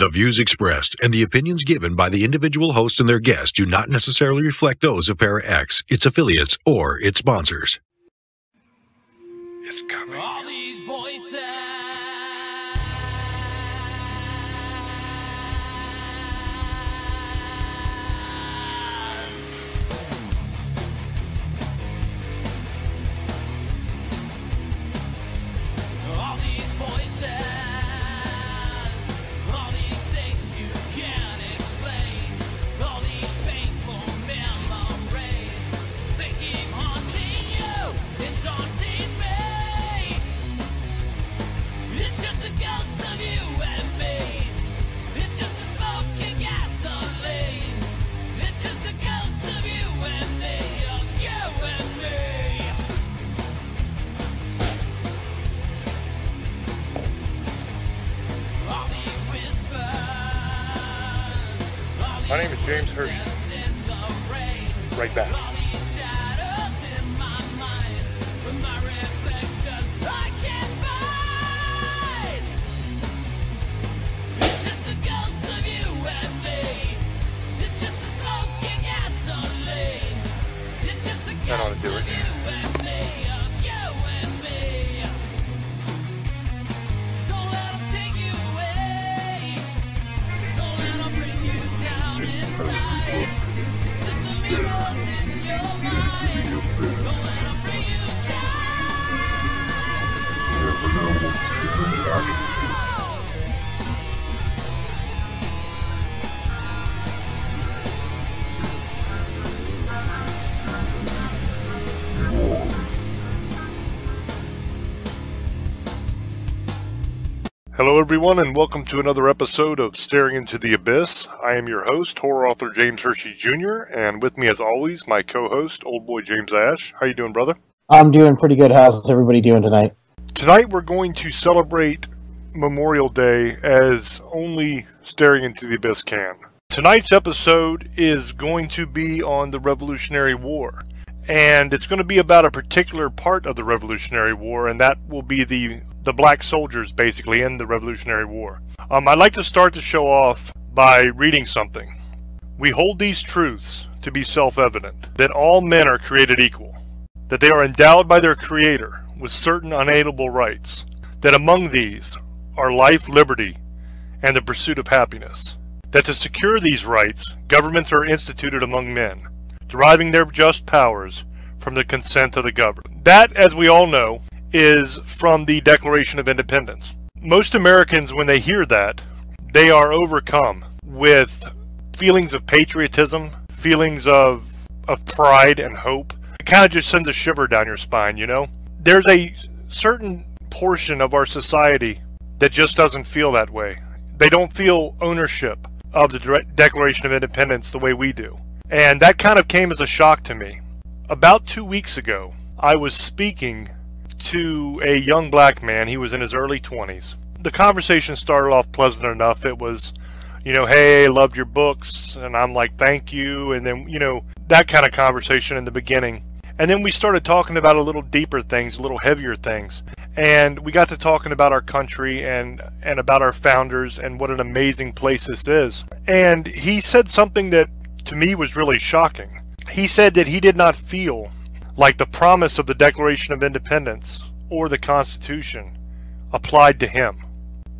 The views expressed and the opinions given by the individual host and their guests do not necessarily reflect those of Para X, its affiliates, or its sponsors. It's coming. My name is James Hershey. voices in the rain. Right back. All these shadows in my mind, Hello, everyone, and welcome to another episode of Staring into the Abyss. I am your host, horror author James Hershey Jr., and with me, as always, my co-host, Old Boy James Ash. How you doing, brother? I'm doing pretty good. How's everybody doing tonight? Tonight, we're going to celebrate Memorial Day as only Staring into the Abyss can. Tonight's episode is going to be on the Revolutionary War, and it's going to be about a particular part of the Revolutionary War, and that will be the the black soldiers basically in the Revolutionary War. Um, I'd like to start the show off by reading something. We hold these truths to be self evident that all men are created equal, that they are endowed by their Creator with certain unalienable rights, that among these are life, liberty, and the pursuit of happiness, that to secure these rights, governments are instituted among men, deriving their just powers from the consent of the governed. That, as we all know, is from the Declaration of Independence. Most Americans, when they hear that, they are overcome with feelings of patriotism, feelings of of pride and hope. It kind of just sends a shiver down your spine, you know? There's a certain portion of our society that just doesn't feel that way. They don't feel ownership of the Declaration of Independence the way we do. And that kind of came as a shock to me. About two weeks ago, I was speaking to a young black man. He was in his early 20s. The conversation started off pleasant enough. It was, you know, hey, loved your books. And I'm like, thank you. And then, you know, that kind of conversation in the beginning. And then we started talking about a little deeper things, a little heavier things. And we got to talking about our country and, and about our founders and what an amazing place this is. And he said something that to me was really shocking. He said that he did not feel like the promise of the Declaration of Independence or the Constitution applied to him.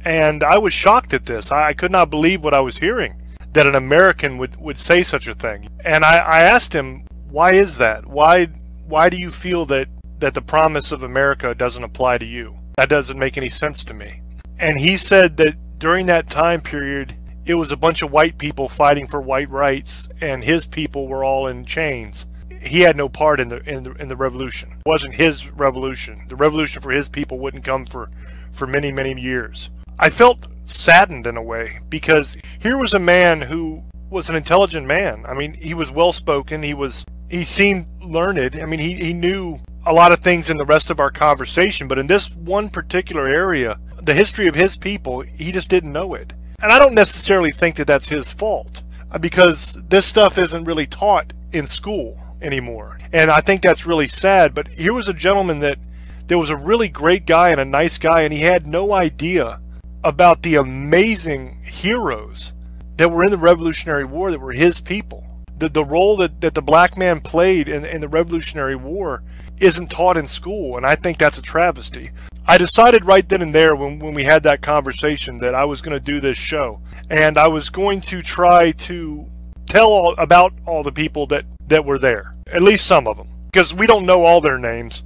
And I was shocked at this. I could not believe what I was hearing that an American would, would say such a thing. And I, I asked him, why is that? Why why do you feel that, that the promise of America doesn't apply to you? That doesn't make any sense to me. And he said that during that time period, it was a bunch of white people fighting for white rights, and his people were all in chains he had no part in the in the in the revolution. It wasn't his revolution. The revolution for his people wouldn't come for for many many years. I felt saddened in a way because here was a man who was an intelligent man. I mean, he was well spoken. He was he seemed learned. I mean, he he knew a lot of things in the rest of our conversation, but in this one particular area, the history of his people, he just didn't know it. And I don't necessarily think that that's his fault uh, because this stuff isn't really taught in school anymore. And I think that's really sad. But here was a gentleman that there was a really great guy and a nice guy, and he had no idea about the amazing heroes that were in the Revolutionary War that were his people. The, the role that, that the black man played in, in the Revolutionary War isn't taught in school, and I think that's a travesty. I decided right then and there when, when we had that conversation that I was going to do this show, and I was going to try to tell all, about all the people that, that were there, at least some of them, because we don't know all their names,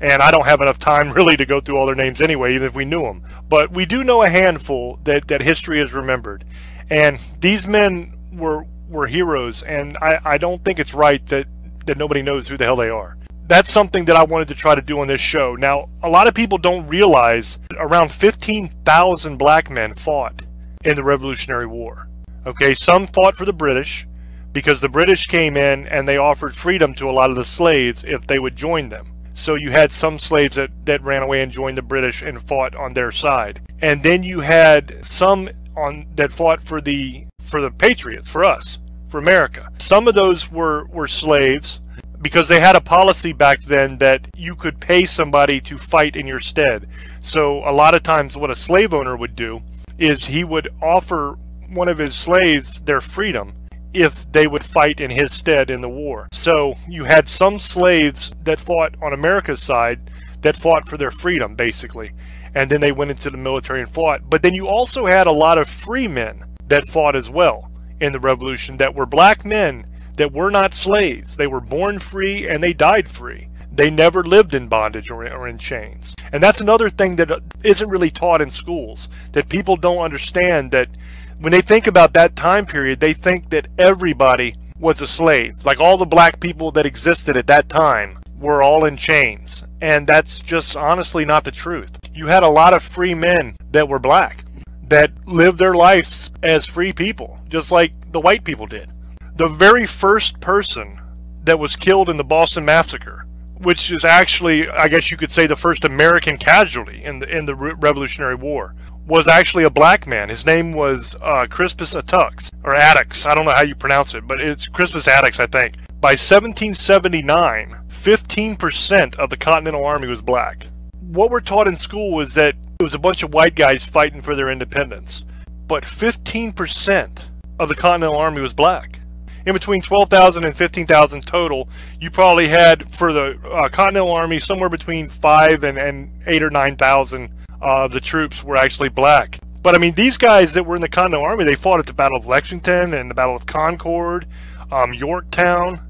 and I don't have enough time really to go through all their names anyway, even if we knew them. But we do know a handful that, that history has remembered, and these men were were heroes, and I, I don't think it's right that, that nobody knows who the hell they are that's something that I wanted to try to do on this show. Now, a lot of people don't realize around 15,000 black men fought in the Revolutionary War. Okay, some fought for the British because the British came in and they offered freedom to a lot of the slaves if they would join them. So you had some slaves that, that ran away and joined the British and fought on their side. And then you had some on that fought for the for the patriots, for us, for America. Some of those were, were slaves because they had a policy back then that you could pay somebody to fight in your stead. So a lot of times what a slave owner would do is he would offer one of his slaves their freedom if they would fight in his stead in the war. So you had some slaves that fought on America's side that fought for their freedom basically. And then they went into the military and fought. But then you also had a lot of free men that fought as well in the revolution that were black men that were not slaves. They were born free and they died free. They never lived in bondage or, or in chains. And that's another thing that isn't really taught in schools, that people don't understand that when they think about that time period, they think that everybody was a slave. Like all the black people that existed at that time were all in chains. And that's just honestly not the truth. You had a lot of free men that were black that lived their lives as free people, just like the white people did the very first person that was killed in the Boston Massacre, which is actually, I guess you could say, the first American casualty in the in the Revolutionary War, was actually a black man. His name was uh, Crispus Attucks or Attucks. I don't know how you pronounce it, but it's Crispus Attucks, I think. By 1779, 15% of the Continental Army was black. What we're taught in school was that it was a bunch of white guys fighting for their independence, but 15% of the Continental Army was black in between 12,000 and 15,000 total. You probably had for the uh, Continental Army somewhere between five and, and eight or 9,000 uh, of the troops were actually black. But I mean, these guys that were in the Continental Army, they fought at the Battle of Lexington and the Battle of Concord, um, Yorktown.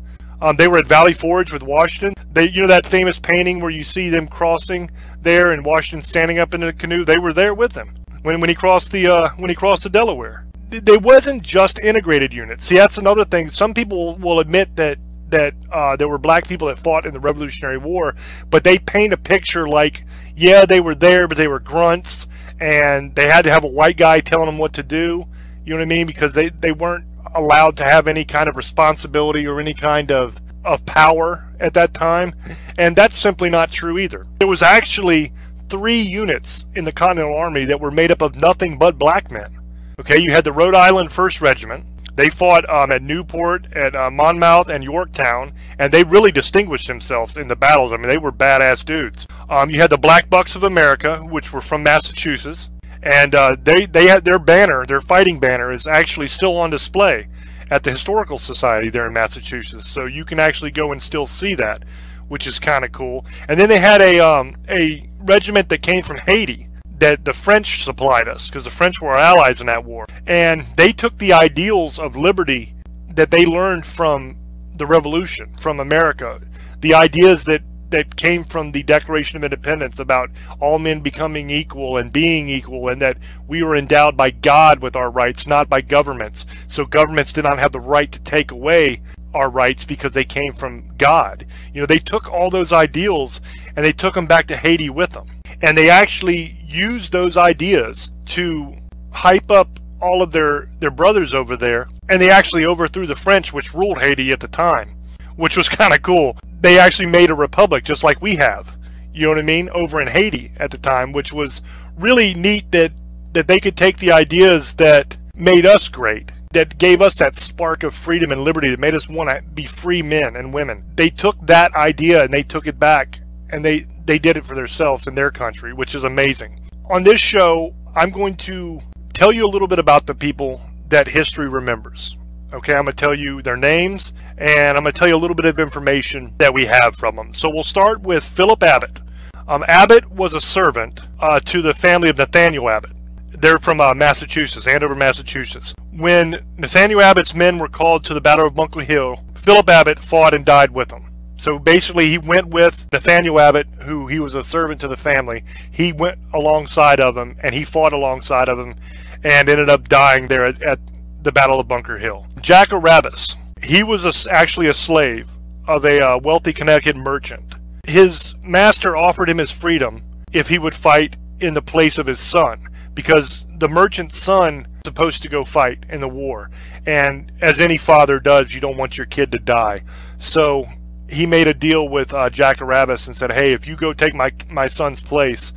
Um, they were at Valley Forge with Washington. They, you know, that famous painting where you see them crossing there and Washington standing up in the canoe. They were there with him when when he crossed the uh, when he crossed the Delaware they wasn't just integrated units. See, that's another thing. Some people will admit that that uh, there were black people that fought in the Revolutionary War, but they paint a picture like, yeah, they were there, but they were grunts, and they had to have a white guy telling them what to do. You know what I mean? Because they, they weren't allowed to have any kind of responsibility or any kind of, of power at that time. And that's simply not true either. There was actually three units in the Continental Army that were made up of nothing but black men. Okay, you had the Rhode Island First Regiment. They fought um, at Newport, at uh, Monmouth, and Yorktown, and they really distinguished themselves in the battles. I mean, they were badass dudes. Um, you had the Black Bucks of America, which were from Massachusetts, and uh, they they had their banner, their fighting banner, is actually still on display at the Historical Society there in Massachusetts. So you can actually go and still see that, which is kind of cool. And then they had a um, a regiment that came from Haiti that the French supplied us because the French were our allies in that war. And they took the ideals of liberty that they learned from the revolution, from America, the ideas that that came from the Declaration of Independence about all men becoming equal and being equal, and that we were endowed by God with our rights, not by governments. So governments did not have the right to take away our rights because they came from God. You know, they took all those ideals and they took them back to Haiti with them. And they actually used those ideas to hype up all of their, their brothers over there. And they actually overthrew the French, which ruled Haiti at the time, which was kind of cool. They actually made a republic just like we have, you know what I mean, over in Haiti at the time, which was really neat that, that they could take the ideas that made us great that gave us that spark of freedom and liberty that made us want to be free men and women. They took that idea and they took it back and they they did it for themselves in their country, which is amazing. On this show, I'm going to tell you a little bit about the people that history remembers. Okay, I'm going to tell you their names and I'm going to tell you a little bit of information that we have from them. So we'll start with Philip Abbott. Um, Abbott was a servant uh, to the family of Nathaniel Abbott. They're from uh, Massachusetts, Andover, Massachusetts. When Nathaniel Abbott's men were called to the Battle of Bunker Hill, Philip Abbott fought and died with them. So basically, he went with Nathaniel Abbott, who he was a servant to the family. He went alongside of him, and he fought alongside of him, and ended up dying there at, at the Battle of Bunker Hill. Jack Arabas, he was a, actually a slave of a uh, wealthy Connecticut merchant. His master offered him his freedom if he would fight in the place of his son, because the merchant's son supposed to go fight in the war, and as any father does, you don't want your kid to die. So he made a deal with uh, Jack Arabas and said, "Hey, if you go take my my son's place,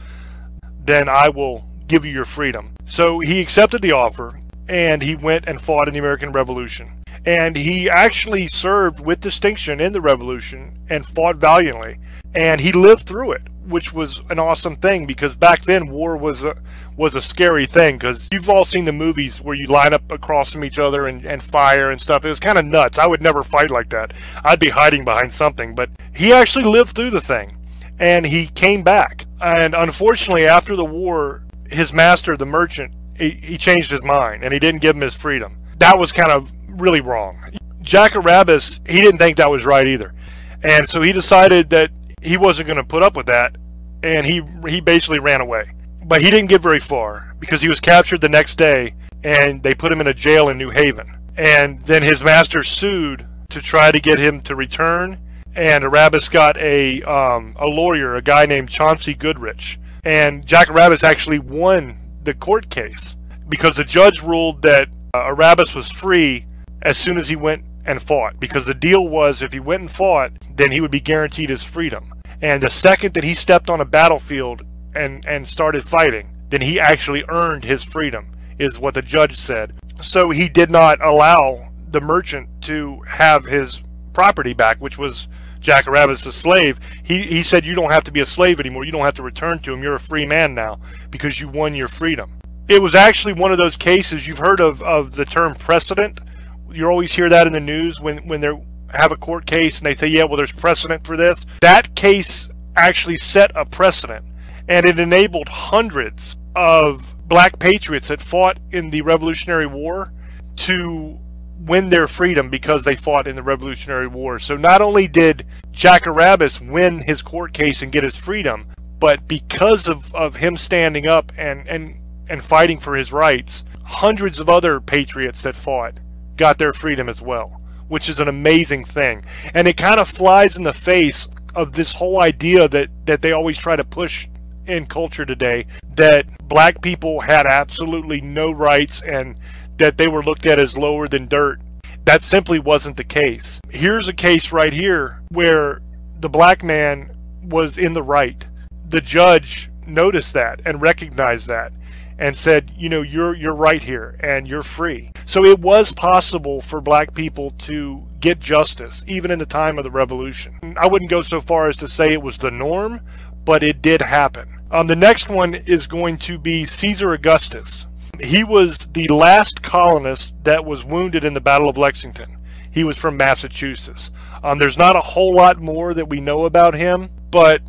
then I will give you your freedom." So he accepted the offer, and he went and fought in the American Revolution. And he actually served with distinction in the Revolution and fought valiantly. And he lived through it, which was an awesome thing because back then war was a was a scary thing because you've all seen the movies where you line up across from each other and, and fire and stuff. It was kind of nuts. I would never fight like that. I'd be hiding behind something. But he actually lived through the thing and he came back. And unfortunately, after the war, his master, the merchant, he, he changed his mind and he didn't give him his freedom. That was kind of really wrong. Jack Arabas, he didn't think that was right either. And so he decided that he wasn't going to put up with that and he he basically ran away. But he didn't get very far because he was captured the next day and they put him in a jail in New Haven. And then his master sued to try to get him to return and Arabas got a um, a lawyer, a guy named Chauncey Goodrich. And Jack Arabas actually won the court case because the judge ruled that uh, was free as soon as he went and fought because the deal was if he went and fought then he would be guaranteed his freedom and the second that he stepped on a battlefield and and started fighting then he actually earned his freedom is what the judge said. So he did not allow the merchant to have his property back which was Jack Arabas slave. He he said you don't have to be a slave anymore. You don't have to return to him. You're a free man now because you won your freedom. It was actually one of those cases you've heard of of the term precedent. You always hear that in the news when when they have a court case and they say, yeah, well, there's precedent for this. That case actually set a precedent, and it enabled hundreds of black patriots that fought in the Revolutionary War to win their freedom because they fought in the Revolutionary War. So not only did Jack Arabas win his court case and get his freedom, but because of, of him standing up and, and, and fighting for his rights, hundreds of other patriots that fought got their freedom as well, which is an amazing thing. And it kind of flies in the face of this whole idea that, that they always try to push in culture today that black people had absolutely no rights and that they were looked at as lower than dirt. That simply wasn't the case. Here's a case right here where the black man was in the right. The judge noticed that and recognized that and said, you know, you're you're right here and you're free. So it was possible for black people to get justice even in the time of the revolution. I wouldn't go so far as to say it was the norm, but it did happen. Um, the next one is going to be Caesar Augustus. He was the last colonist that was wounded in the Battle of Lexington. He was from Massachusetts. Um, there's not a whole lot more that we know about him, but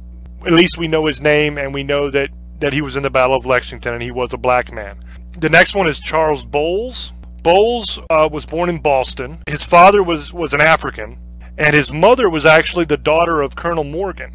at least we know his name and we know that that he was in the Battle of Lexington and he was a black man. The next one is Charles Bowles. Bowles uh, was born in Boston. His father was, was an African, and his mother was actually the daughter of Colonel Morgan.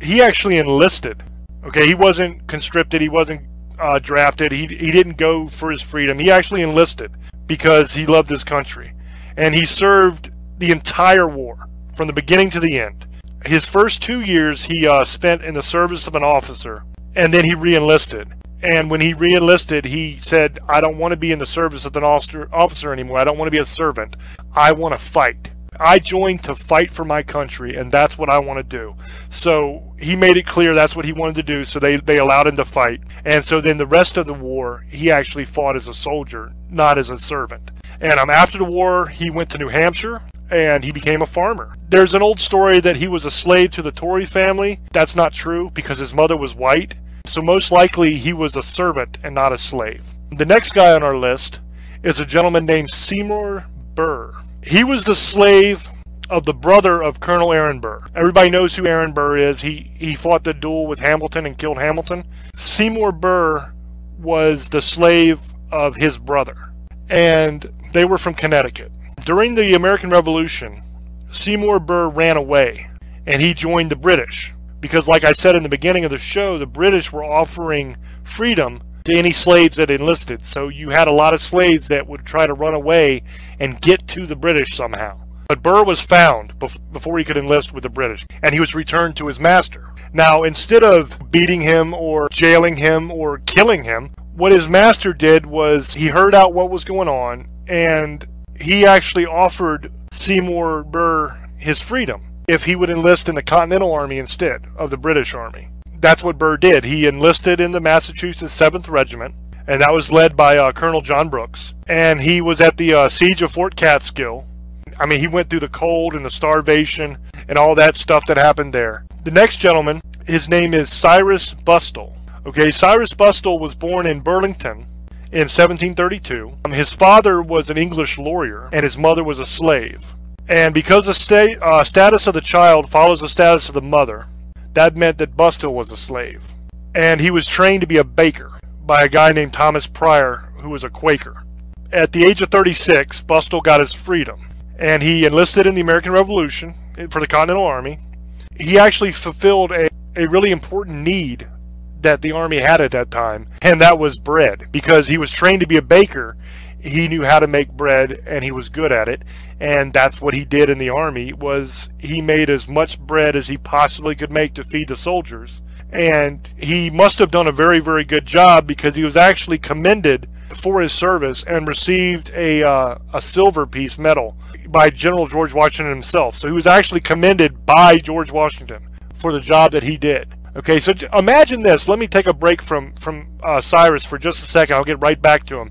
He actually enlisted. Okay, he wasn't conscripted, he wasn't uh, drafted, he, he didn't go for his freedom. He actually enlisted because he loved his country. And he served the entire war from the beginning to the end. His first two years he uh, spent in the service of an officer and then he re-enlisted. And when he re-enlisted, he said, "I don't want to be in the service of an officer, officer anymore. I don't want to be a servant. I want to fight. I joined to fight for my country, and that's what I want to do." So he made it clear that's what he wanted to do. So they they allowed him to fight. And so then the rest of the war, he actually fought as a soldier, not as a servant. And um, after the war, he went to New Hampshire and he became a farmer. There's an old story that he was a slave to the Tory family. That's not true because his mother was white So most likely he was a servant and not a slave. The next guy on our list is a gentleman named Seymour Burr. He was the slave of the brother of Colonel Aaron Burr. Everybody knows who Aaron Burr is. He he fought the duel with Hamilton and killed Hamilton. Seymour Burr was the slave of his brother, and they were from Connecticut. During the American Revolution, Seymour Burr ran away and he joined the British because, like I said in the beginning of the show, the British were offering freedom to any slaves that enlisted. So you had a lot of slaves that would try to run away and get to the British somehow. But Burr was found bef- before he could enlist with the British, and he was returned to his master. Now, instead of beating him or jailing him or killing him, what his master did was he heard out what was going on, and he actually offered Seymour Burr his freedom if he would enlist in the Continental Army instead of the British Army. That's what Burr did. He enlisted in the Massachusetts 7th Regiment, and that was led by uh, Colonel John Brooks. And he was at the uh, siege of Fort Catskill. I mean, he went through the cold and the starvation and all that stuff that happened there. The next gentleman, his name is Cyrus Bustill. Okay, Cyrus Bustill was born in Burlington in 1732. Um, his father was an English lawyer, and his mother was a slave. And because the sta- uh, status of the child follows the status of the mother, that meant that Bustill was a slave. And he was trained to be a baker by a guy named Thomas Pryor, who was a Quaker. At the age of 36, Bustill got his freedom, and he enlisted in the American Revolution for the Continental Army. He actually fulfilled a, a really important need that the Army had at that time, and that was bread, because he was trained to be a baker. He knew how to make bread, and he was good at it, and that's what he did in the Army. Was he made as much bread as he possibly could make to feed the soldiers, and he must have done a very, very good job because he was actually commended for his service and received a uh, a silver peace medal by General George Washington himself. So he was actually commended by George Washington for the job that he did. Okay, so imagine this. Let me take a break from from uh, Cyrus for just a second. I'll get right back to him.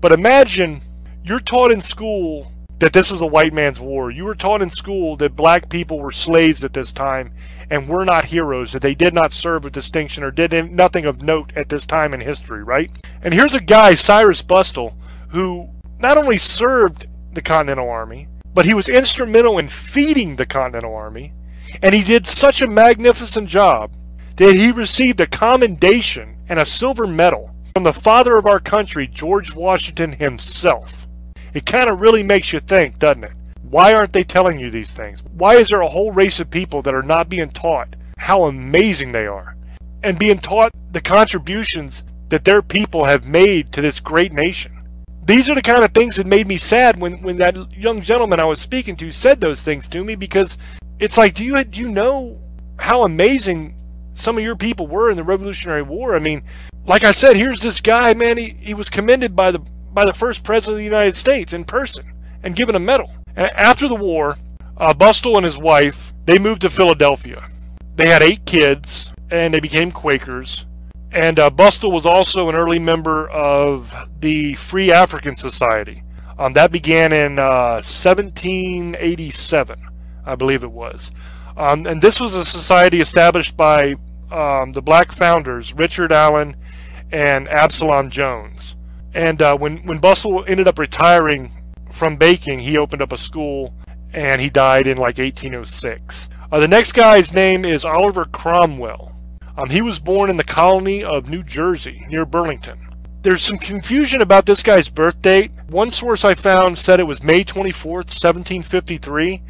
But imagine you're taught in school that this was a white man's war. You were taught in school that black people were slaves at this time and were not heroes, that they did not serve with distinction or did nothing of note at this time in history, right? And here's a guy, Cyrus Bustill, who not only served the Continental Army, but he was instrumental in feeding the Continental Army, and he did such a magnificent job that he received a commendation and a silver medal from the father of our country, George Washington himself. It kind of really makes you think, doesn't it? Why aren't they telling you these things? Why is there a whole race of people that are not being taught how amazing they are and being taught the contributions that their people have made to this great nation? These are the kind of things that made me sad when, when that young gentleman I was speaking to said those things to me because it's like, do you, do you know how amazing some of your people were in the Revolutionary War? I mean, like I said, here's this guy, man. He, he was commended by the by the first president of the United States in person and given a medal. And after the war, uh, Bustill and his wife they moved to Philadelphia. They had eight kids and they became Quakers. And uh, Bustill was also an early member of the Free African Society. Um, that began in uh, 1787, I believe it was. Um, and this was a society established by um, the black founders, Richard Allen and Absalom Jones. And uh, when, when Bustill ended up retiring from baking, he opened up a school and he died in like 1806. Uh, the next guy's name is Oliver Cromwell. Um, he was born in the colony of New Jersey near Burlington. There's some confusion about this guy's birth date. One source I found said it was May 24th, 1753,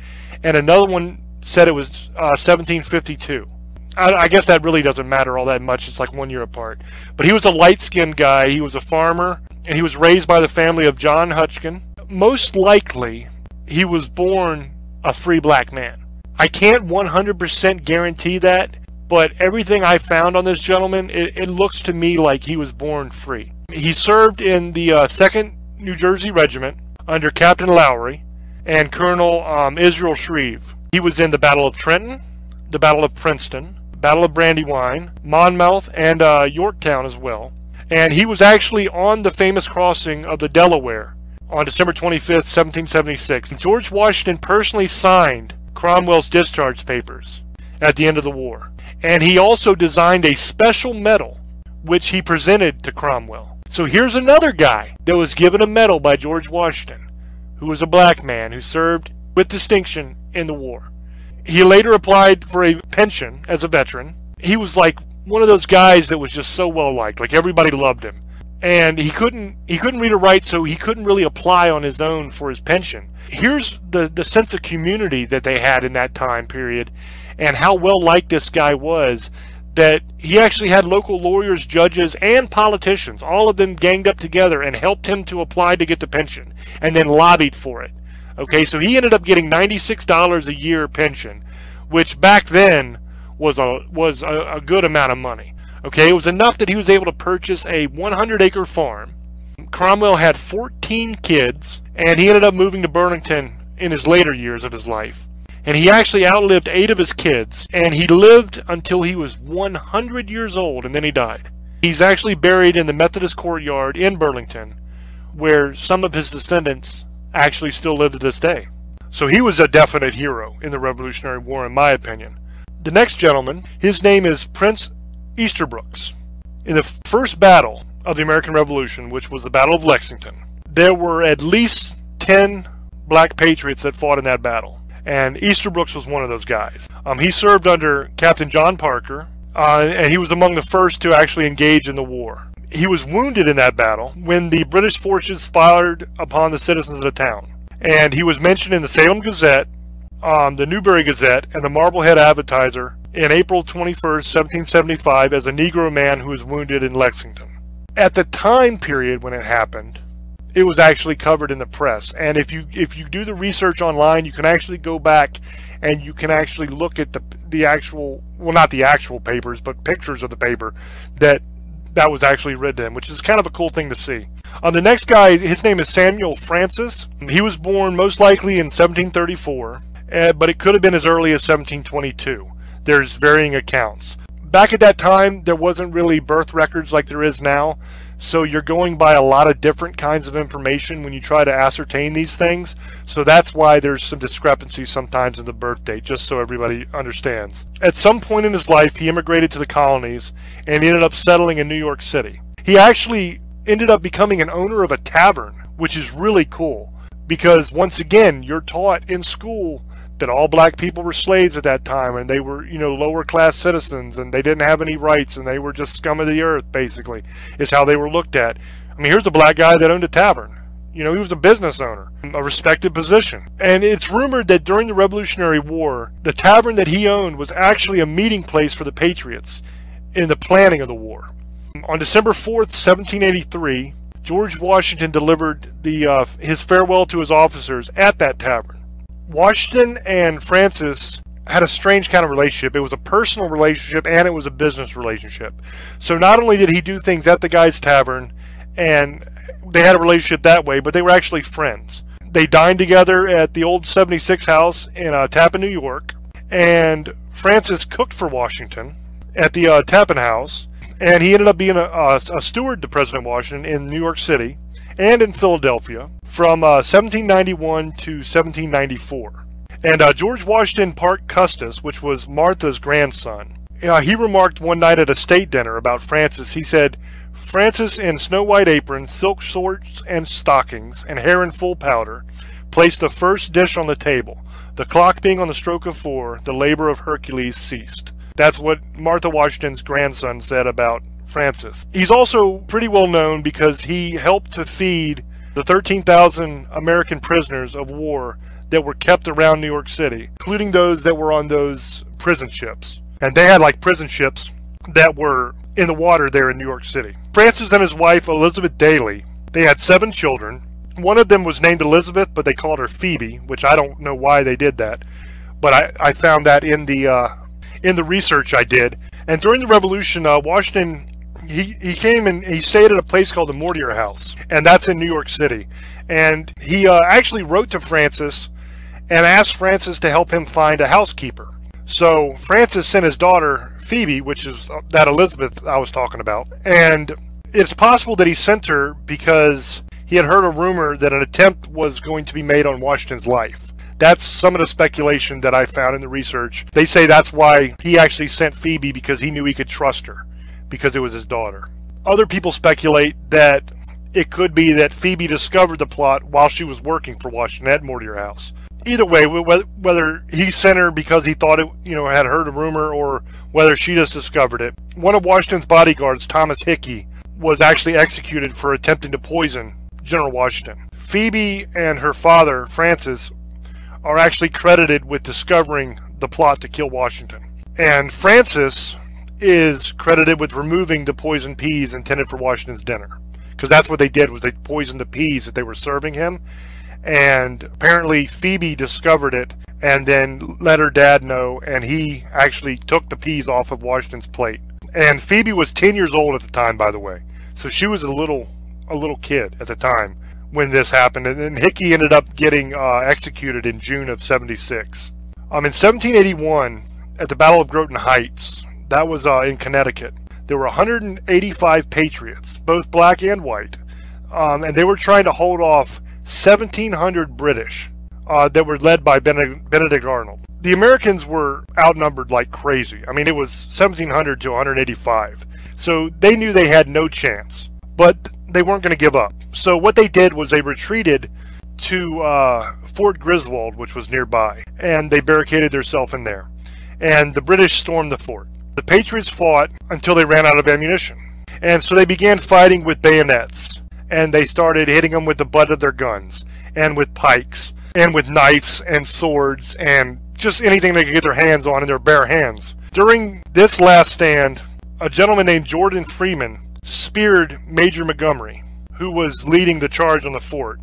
and another one said it was uh, 1752. I, I guess that really doesn't matter all that much. It's like one year apart. But he was a light skinned guy. He was a farmer, and he was raised by the family of John Hutchkin. Most likely, he was born a free black man. I can't 100% guarantee that, but everything I found on this gentleman, it, it looks to me like he was born free. He served in the uh, 2nd New Jersey Regiment under Captain Lowry and Colonel um, Israel Shreve. He was in the Battle of Trenton, the Battle of Princeton, Battle of Brandywine, Monmouth, and uh, Yorktown as well. And he was actually on the famous crossing of the Delaware on December 25th, 1776. And George Washington personally signed Cromwell's discharge papers at the end of the war. And he also designed a special medal which he presented to Cromwell. So here's another guy that was given a medal by George Washington, who was a black man who served with distinction in the war. He later applied for a pension as a veteran. He was like one of those guys that was just so well liked, like everybody loved him. And he couldn't he couldn't read or write, so he couldn't really apply on his own for his pension. Here's the, the sense of community that they had in that time period and how well liked this guy was that he actually had local lawyers, judges, and politicians, all of them ganged up together and helped him to apply to get the pension and then lobbied for it. Okay, so he ended up getting $96 a year pension, which back then was a was a, a good amount of money. Okay, it was enough that he was able to purchase a 100 acre farm. Cromwell had 14 kids, and he ended up moving to Burlington in his later years of his life. And he actually outlived eight of his kids, and he lived until he was 100 years old, and then he died. He's actually buried in the Methodist courtyard in Burlington, where some of his descendants actually still live to this day. So he was a definite hero in the Revolutionary War, in my opinion. The next gentleman, his name is Prince Easterbrooks. In the first battle of the American Revolution, which was the Battle of Lexington, there were at least 10 black patriots that fought in that battle. And Easterbrooks was one of those guys. Um, he served under Captain John Parker, uh, and he was among the first to actually engage in the war. He was wounded in that battle when the British forces fired upon the citizens of the town. And he was mentioned in the Salem Gazette, um, the Newbury Gazette, and the Marblehead Advertiser in April 21st, 1775, as a Negro man who was wounded in Lexington. At the time period when it happened, it was actually covered in the press. And if you if you do the research online, you can actually go back and you can actually look at the the actual well not the actual papers, but pictures of the paper that that was actually written in, which is kind of a cool thing to see. On the next guy, his name is Samuel Francis. He was born most likely in 1734, uh, but it could have been as early as 1722. There's varying accounts. Back at that time, there wasn't really birth records like there is now, so you're going by a lot of different kinds of information when you try to ascertain these things. So that's why there's some discrepancies sometimes in the birth date, just so everybody understands. At some point in his life, he immigrated to the colonies and ended up settling in New York City. He actually ended up becoming an owner of a tavern, which is really cool because once again, you're taught in school that all black people were slaves at that time and they were, you know, lower class citizens and they didn't have any rights and they were just scum of the earth, basically, is how they were looked at. I mean, here's a black guy that owned a tavern. You know, he was a business owner, a respected position. And it's rumored that during the Revolutionary War, the tavern that he owned was actually a meeting place for the Patriots in the planning of the war. On December 4th, 1783, George Washington delivered the uh, his farewell to his officers at that tavern. Washington and Francis had a strange kind of relationship. It was a personal relationship and it was a business relationship. So not only did he do things at the guy's tavern and they had a relationship that way, but they were actually friends. They dined together at the old 76 house in uh, Tappan, New York, and Francis cooked for Washington at the uh, Tappan house, and he ended up being a, a, a steward to President Washington in New York City and in Philadelphia from uh, 1791 to 1794. And uh, George Washington Parke Custis, which was Martha's grandson, uh, he remarked one night at a state dinner about Francis. He said, Francis in snow white apron, silk shorts and stockings, and hair in full powder, placed the first dish on the table. The clock being on the stroke of four, the labor of Hercules ceased. That's what Martha Washington's grandson said about Francis. He's also pretty well known because he helped to feed the 13,000 American prisoners of war that were kept around New York City, including those that were on those prison ships. And they had like prison ships that were in the water there in New York City. Francis and his wife, Elizabeth Daly, they had seven children. One of them was named Elizabeth, but they called her Phoebe, which I don't know why they did that. But I, I found that in the uh, in the research I did. And during the Revolution, uh, Washington he, he came and he stayed at a place called the Mortier House, and that's in New York City. And he uh, actually wrote to Francis and asked Francis to help him find a housekeeper. So Francis sent his daughter Phoebe, which is uh, that Elizabeth I was talking about, and it's possible that he sent her because he had heard a rumor that an attempt was going to be made on Washington's life. That's some of the speculation that I found in the research. They say that's why he actually sent Phoebe because he knew he could trust her because it was his daughter. Other people speculate that it could be that Phoebe discovered the plot while she was working for Washington at Mortier House. Either way, whether he sent her because he thought it, you know, had heard a rumor, or whether she just discovered it, one of Washington's bodyguards, Thomas Hickey, was actually executed for attempting to poison General Washington. Phoebe and her father, Francis, are actually credited with discovering the plot to kill Washington. And Francis is credited with removing the poisoned peas intended for Washington's dinner. Because that's what they did was they poisoned the peas that they were serving him. And apparently Phoebe discovered it and then let her dad know and he actually took the peas off of Washington's plate. And Phoebe was 10 years old at the time by the way. So she was a little a little kid at the time when this happened, and then Hickey ended up getting uh, executed in June of '76. Um, in 1781, at the Battle of Groton Heights, that was uh, in Connecticut, there were 185 patriots, both black and white, um, and they were trying to hold off 1,700 British uh, that were led by Benedict, Arnold. The Americans were outnumbered like crazy. I mean, it was 1,700 to 185. So they knew they had no chance. But they weren't going to give up. So what they did was they retreated to uh, Fort Griswold, which was nearby, and they barricaded themselves in there. And the British stormed the fort. The Patriots fought until they ran out of ammunition. And so they began fighting with bayonets. And they started hitting them with the butt of their guns, and with pikes, and with knives and swords, and just anything they could get their hands on in their bare hands. During this last stand, a gentleman named Jordan Freeman speared Major Montgomery, who was leading the charge on the fort.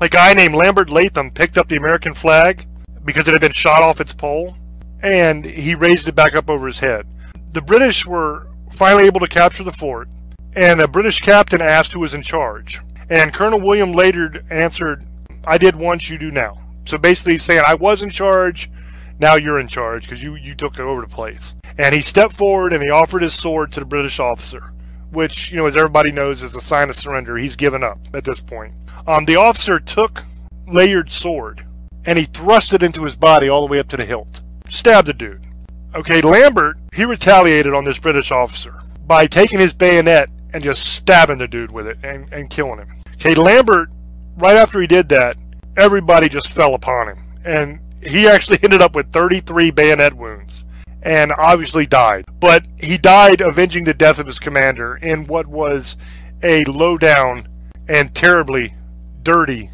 A guy named Lambert Latham picked up the American flag because it had been shot off its pole, and he raised it back up over his head. The British were finally able to capture the fort, and a British captain asked who was in charge. And Colonel William Ledyard answered, I did once, you do now. So basically, he's saying, I was in charge, now you're in charge because you, you took over the place. And he stepped forward and he offered his sword to the British officer which, you know, as everybody knows, is a sign of surrender. He's given up at this point. Um, the officer took Ledyard's sword and he thrust it into his body all the way up to the hilt. Stabbed the dude. Okay, Lambert, he retaliated on this British officer by taking his bayonet and just stabbing the dude with it and, and killing him. Okay, Lambert, right after he did that, everybody just fell upon him. And he actually ended up with 33 bayonet wounds and obviously died. But he died avenging the death of his commander in what was a low down and terribly dirty,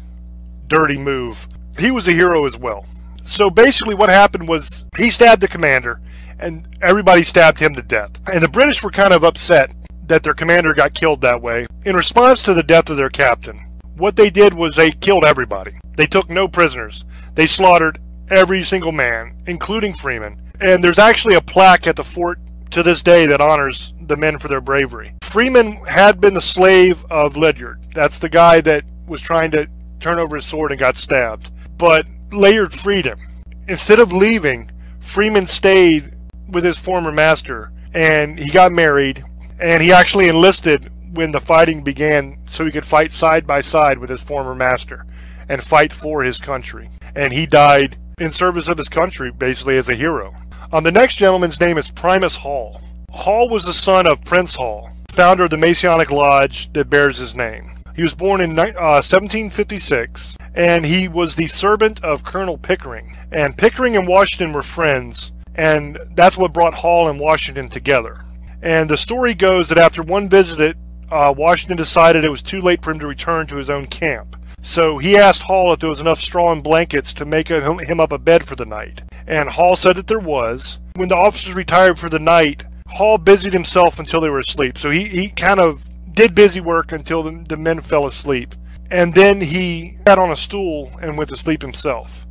dirty move. He was a hero as well. So basically, what happened was he stabbed the commander, and everybody stabbed him to death. And the British were kind of upset that their commander got killed that way. In response to the death of their captain, what they did was they killed everybody. They took no prisoners. They slaughtered every single man, including Freeman. And there's actually a plaque at the fort to this day that honors the men for their bravery. Freeman had been the slave of Ledyard. That's the guy that was trying to turn over his sword and got stabbed. But Ledyard freed him. Instead of leaving, Freeman stayed with his former master and he got married and he actually enlisted when the fighting began so he could fight side by side with his former master and fight for his country. And he died in service of his country, basically as a hero. Um, the next gentleman's name is Primus Hall. Hall was the son of Prince Hall, founder of the Masonic Lodge that bears his name. He was born in uh, 1756, and he was the servant of Colonel Pickering. And Pickering and Washington were friends, and that's what brought Hall and Washington together. And the story goes that after one visit, uh, Washington decided it was too late for him to return to his own camp. So he asked Hall if there was enough straw and blankets to make him up a bed for the night. And Hall said that there was. When the officers retired for the night, Hall busied himself until they were asleep. So he, he kind of did busy work until the, the men fell asleep. And then he sat on a stool and went to sleep himself.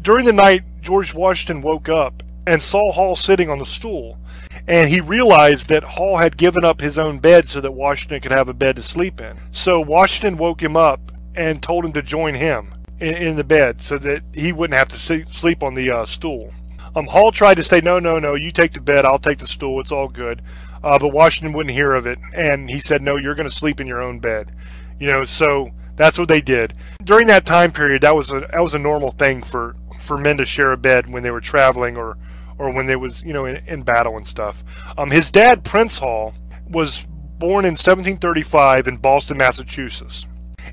During the night, George Washington woke up and saw Hall sitting on the stool. And he realized that Hall had given up his own bed so that Washington could have a bed to sleep in. So Washington woke him up and told him to join him in, in the bed so that he wouldn't have to see, sleep on the uh, stool. Um, Hall tried to say, no, no, no, you take the bed, I'll take the stool, it's all good. Uh, but Washington wouldn't hear of it, and he said, no, you're going to sleep in your own bed. You know, so that's what they did. During that time period, that was a that was a normal thing for for men to share a bed when they were traveling or or when they was you know in, in battle and stuff. Um, his dad, Prince Hall, was born in 1735 in Boston, Massachusetts.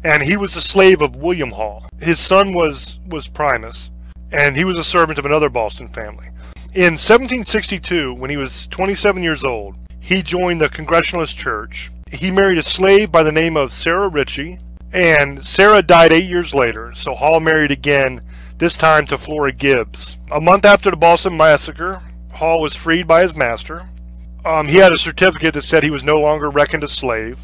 And he was a slave of William Hall. His son was, was Primus, and he was a servant of another Boston family. In 1762, when he was 27 years old, he joined the Congregationalist Church. He married a slave by the name of Sarah Ritchie, and Sarah died eight years later, so Hall married again, this time to Flora Gibbs. A month after the Boston Massacre, Hall was freed by his master. Um, he had a certificate that said he was no longer reckoned a slave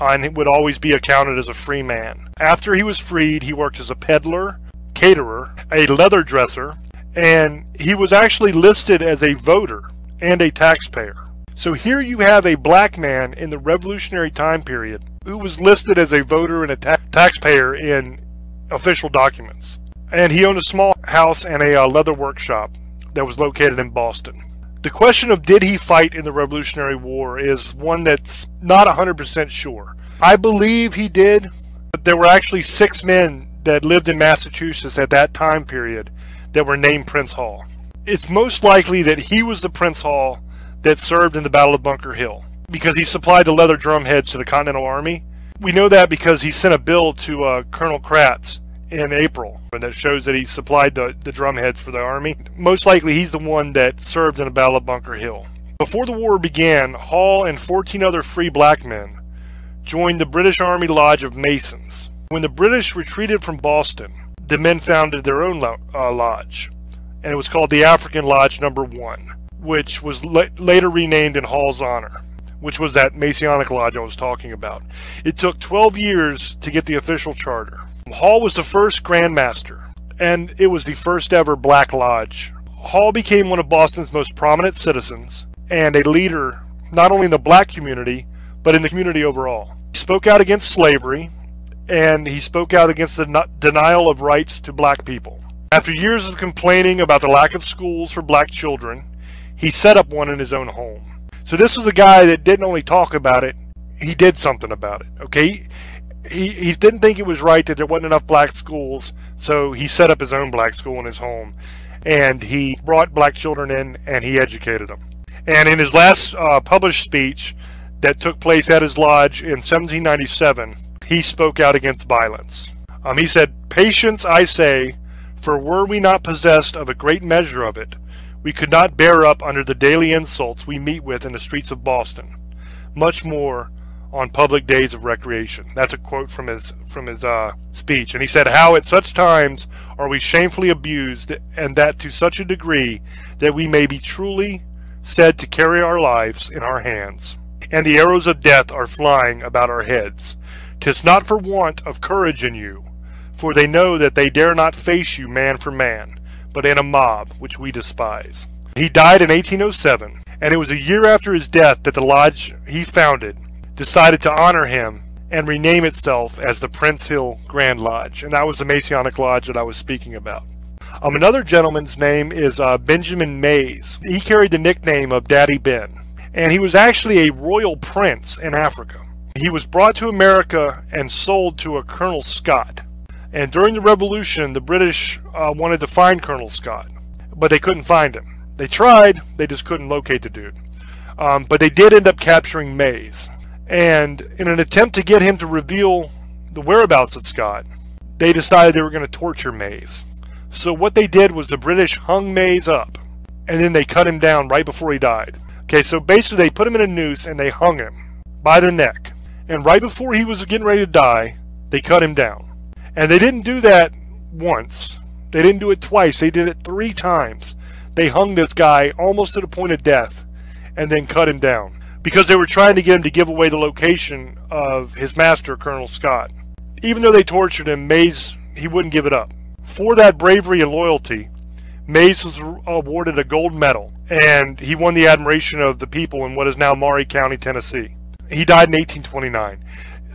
uh, and would always be accounted as a free man. After he was freed, he worked as a peddler, caterer, a leather dresser, and he was actually listed as a voter and a taxpayer. So here you have a black man in the revolutionary time period who was listed as a voter and a ta- taxpayer in official documents. And he owned a small house and a uh, leather workshop that was located in Boston. The question of did he fight in the Revolutionary War is one that's not 100% sure. I believe he did, but there were actually six men that lived in Massachusetts at that time period that were named Prince Hall. It's most likely that he was the Prince Hall that served in the Battle of Bunker Hill because he supplied the leather drum heads to the Continental Army. We know that because he sent a bill to uh, Colonel Crafts in April, and that shows that he supplied the, the drum heads for the army. Most likely, he's the one that served in the Battle of Bunker Hill. Before the war began, Hall and 14 other free black men joined the British Army Lodge of Masons. When the British retreated from Boston, the men founded their own lo- uh, lodge, and it was called the African Lodge Number One, which was la- later renamed in Hall's honor, which was that Masonic lodge I was talking about. It took 12 years to get the official charter. Hall was the first Grand Master, and it was the first ever Black Lodge. Hall became one of Boston's most prominent citizens and a leader not only in the black community, but in the community overall. He spoke out against slavery, and he spoke out against the denial of rights to black people. After years of complaining about the lack of schools for black children, he set up one in his own home. So this was a guy that didn't only talk about it, he did something about it. Okay? He, he didn't think it was right that there wasn't enough black schools, so he set up his own black school in his home. And he brought black children in and he educated them. And in his last uh, published speech that took place at his lodge in 1797, he spoke out against violence. Um, he said, Patience, I say, for were we not possessed of a great measure of it, we could not bear up under the daily insults we meet with in the streets of Boston, much more on public days of recreation. That's a quote from his from his uh, speech, and he said, "How at such times are we shamefully abused, and that to such a degree that we may be truly said to carry our lives in our hands, and the arrows of death are flying about our heads. 'Tis not for want of courage in you, for they know that they dare not face you man for man, but in a mob which we despise." He died in 1807, and it was a year after his death that the lodge he founded decided to honor him and rename itself as the Prince Hall Grand Lodge, and that was the Masonic Lodge that I was speaking about. Um, another gentleman's name is uh, Benjamin Mays. He carried the nickname of Daddy Ben, and he was actually a royal prince in Africa. He was brought to America and sold to a Colonel Scott. And during the Revolution, the British uh, wanted to find Colonel Scott, but they couldn't find him. They tried, they just couldn't locate the dude. Um, but they did end up capturing Mays. And in an attempt to get him to reveal the whereabouts of Scott, they decided they were going to torture Mays. So what they did was the British hung Mays up, and then they cut him down right before he died. Okay, so basically they put him in a noose and they hung him by the neck. And right before he was getting ready to die, they cut him down. And they didn't do that once. They didn't do it twice. They did it three times. They hung this guy almost to the point of death and then cut him down because they were trying to get him to give away the location of his master, Colonel Scott. Even though they tortured him, Mays, he wouldn't give it up. For that bravery and loyalty, Mays was awarded a gold medal, and he won the admiration of the people in what is now Maury County, Tennessee. He died in 1829.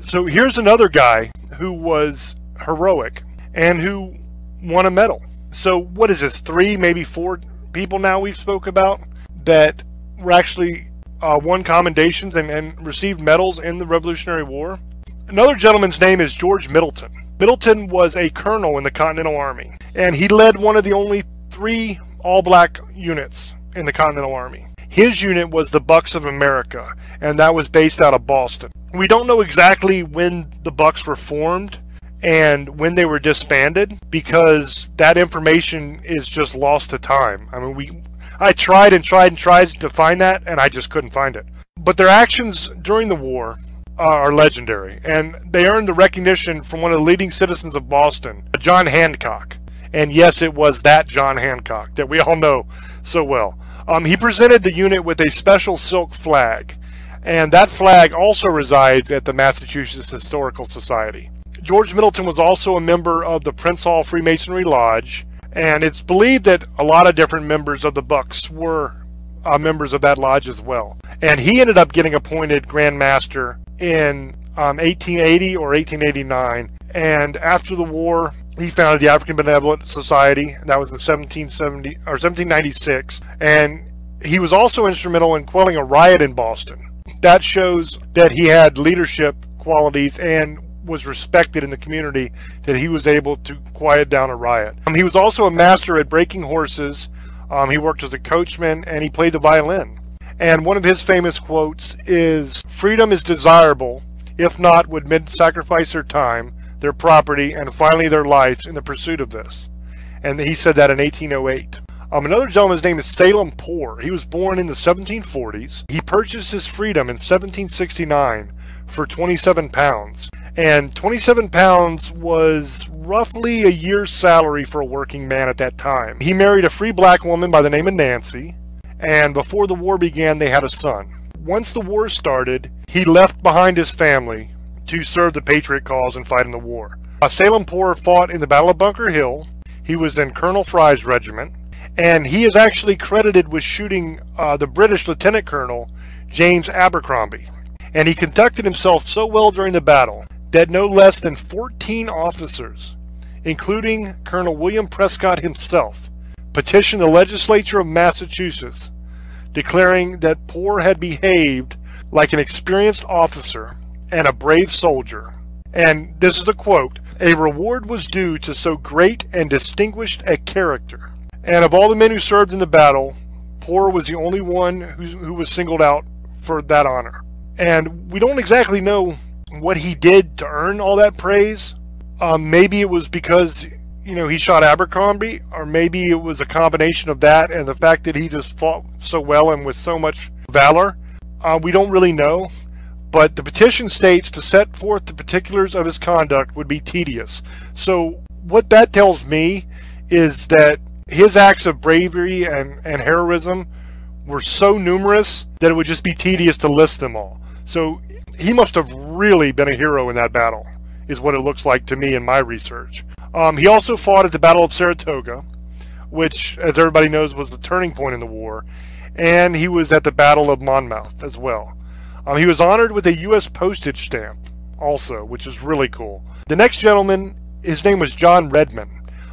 So here's another guy who was heroic and who won a medal. So what is this? Three, maybe four people now we've spoke about that were actually uh, won commendations and, and received medals in the Revolutionary War. Another gentleman's name is George Middleton. Middleton was a colonel in the Continental Army, and he led one of the only three all black units in the Continental Army. His unit was the Bucks of America, and that was based out of Boston. We don't know exactly when the Bucks were formed and when they were disbanded because that information is just lost to time. I mean, we I tried and tried and tried to find that, and I just couldn't find it. But their actions during the war uh, are legendary, and they earned the recognition from one of the leading citizens of Boston, John Hancock. And yes, it was that John Hancock that we all know so well. Um, he presented the unit with a special silk flag, and that flag also resides at the Massachusetts Historical Society. George Middleton was also a member of the Prince Hall Freemasonry Lodge, and it's believed that a lot of different members of the Bucks were uh, members of that lodge as well. And he ended up getting appointed Grand Master in um, 1880 or 1889. And after the war, he founded the African Benevolent Society. And that was in 1770 or 1796. And he was also instrumental in quelling a riot in Boston. That shows that he had leadership qualities and was respected in the community that he was able to quiet down a riot. Um, he was also a master at breaking horses. Um, he worked as a coachman and he played the violin. And one of his famous quotes is Freedom is desirable, if not, would men sacrifice their time, their property, and finally their lives in the pursuit of this. And he said that in 1808. Um, another gentleman's name is Salem Poor. He was born in the 1740s. He purchased his freedom in 1769 for 27 pounds. And 27 pounds was roughly a year's salary for a working man at that time. He married a free black woman by the name of Nancy, and before the war began, they had a son. Once the war started, he left behind his family to serve the Patriot cause and fight in the war. Uh, Salem Poor fought in the Battle of Bunker Hill. He was in Colonel Fry's regiment, and he is actually credited with shooting uh, the British Lieutenant Colonel James Abercrombie. And he conducted himself so well during the battle that no less than 14 officers, including Colonel William Prescott himself, petitioned the legislature of Massachusetts, declaring that Poor had behaved like an experienced officer and a brave soldier. And this is a quote A reward was due to so great and distinguished a character. And of all the men who served in the battle, Poor was the only one who, who was singled out for that honor. And we don't exactly know what he did to earn all that praise. Um, maybe it was because you know he shot Abercrombie, or maybe it was a combination of that and the fact that he just fought so well and with so much valor. Uh, we don't really know, but the petition states to set forth the particulars of his conduct would be tedious. So what that tells me is that his acts of bravery and, and heroism were so numerous that it would just be tedious to list them all. So he must have really been a hero in that battle, is what it looks like to me in my research. Um, he also fought at the Battle of Saratoga, which, as everybody knows, was the turning point in the war, and he was at the Battle of Monmouth as well. Um, he was honored with a U.S. postage stamp, also, which is really cool. The next gentleman, his name was John Redmond.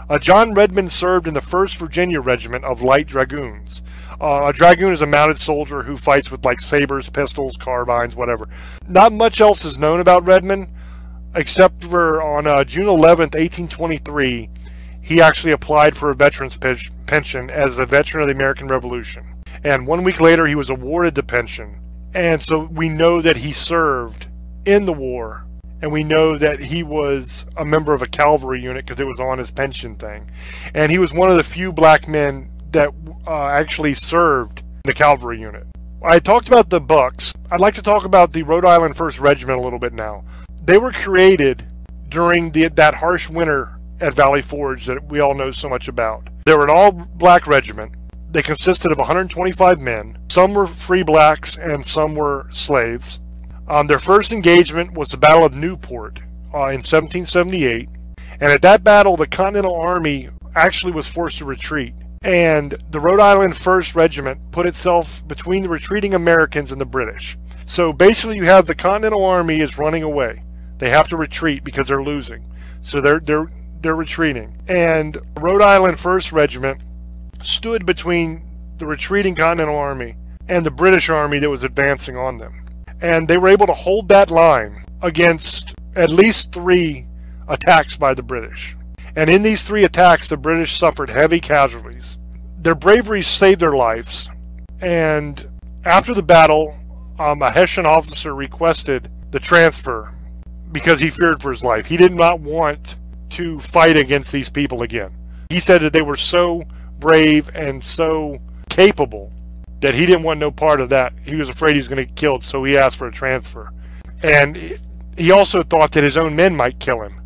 Uh, John Redmond served in the 1st Virginia Regiment of Light Dragoons. Uh, a dragoon is a mounted soldier who fights with like sabers, pistols, carbines, whatever. Not much else is known about Redmond, except for on uh, June 11th, 1823, he actually applied for a veteran's pe- pension as a veteran of the American Revolution. And one week later, he was awarded the pension. And so we know that he served in the war. And we know that he was a member of a cavalry unit because it was on his pension thing. And he was one of the few black men that uh, actually served the cavalry unit. I talked about the Bucks. I'd like to talk about the Rhode Island 1st Regiment a little bit now. They were created during the, that harsh winter at Valley Forge that we all know so much about. They were an all black regiment. They consisted of 125 men. Some were free blacks and some were slaves. Um, their first engagement was the Battle of Newport uh, in 1778. And at that battle, the Continental Army actually was forced to retreat. And the Rhode Island 1st Regiment put itself between the retreating Americans and the British. So basically, you have the Continental Army is running away. They have to retreat because they're losing. So they're they're they're retreating. And Rhode Island 1st Regiment stood between the retreating Continental Army and the British Army that was advancing on them. And they were able to hold that line against at least three attacks by the British. And in these three attacks, the British suffered heavy casualties. Their bravery saved their lives, And after the battle, um, a Hessian officer requested the transfer because he feared for his life. He did not want to fight against these people again. He said that they were so brave and so capable that he didn't want no part of that. He was afraid he was going to get killed, so he asked for a transfer. And he also thought that his own men might kill him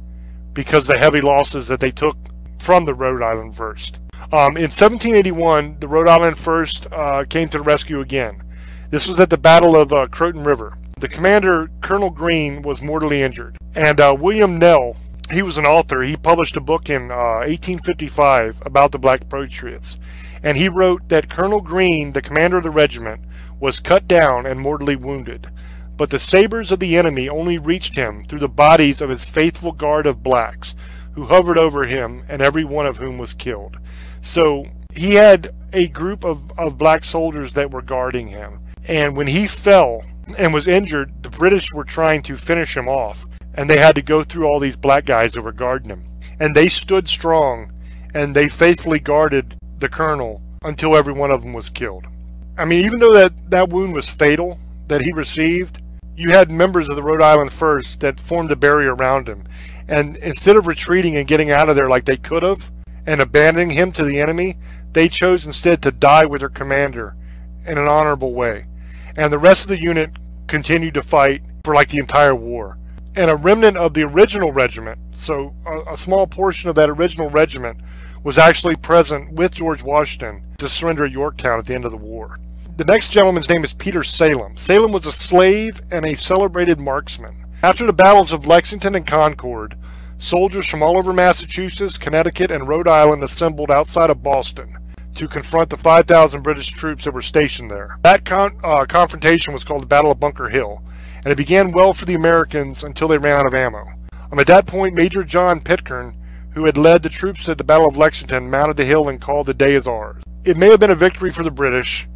because the heavy losses that they took from the Rhode Island First. Um, in 1781, the Rhode Island First uh, came to the rescue again. This was at the Battle of uh, Croton River. The commander, Colonel Greene, was mortally injured. And uh, William Nell, he was an author. He published a book in 1855 about the Black Patriots. And he wrote that Colonel Greene, the commander of the regiment, was cut down and mortally wounded. But the sabers of the enemy only reached him through the bodies of his faithful guard of blacks, who hovered over him, and every one of whom was killed. So he had a group of, of black soldiers that were guarding him. And when he fell and was injured, the British were trying to finish him off. And they had to go through all these black guys that were guarding him. And they stood strong and they faithfully guarded the colonel until every one of them was killed. I mean, even though that, that wound was fatal that he received, you had members of the Rhode Island First that formed a barrier around him. And instead of retreating and getting out of there like they could have and abandoning him to the enemy, they chose instead to die with their commander in an honorable way. And the rest of the unit continued to fight for like the entire war. And a remnant of the original regiment, so a, a small portion of that original regiment, was actually present with George Washington to surrender Yorktown at the end of the war. The next gentleman's name is Peter Salem. Salem was a slave and a celebrated marksman. After the battles of Lexington and Concord, soldiers from all over Massachusetts, Connecticut, and Rhode Island assembled outside of Boston to confront the 5,000 British troops that were stationed there. That con uh, confrontation was called the Battle of Bunker Hill, and it began well for the Americans until they ran out of ammo. Um, at that point, Major John Pitcairn, who had led the troops at the Battle of Lexington, mounted the hill and called the day as ours. It may have been a victory for the British,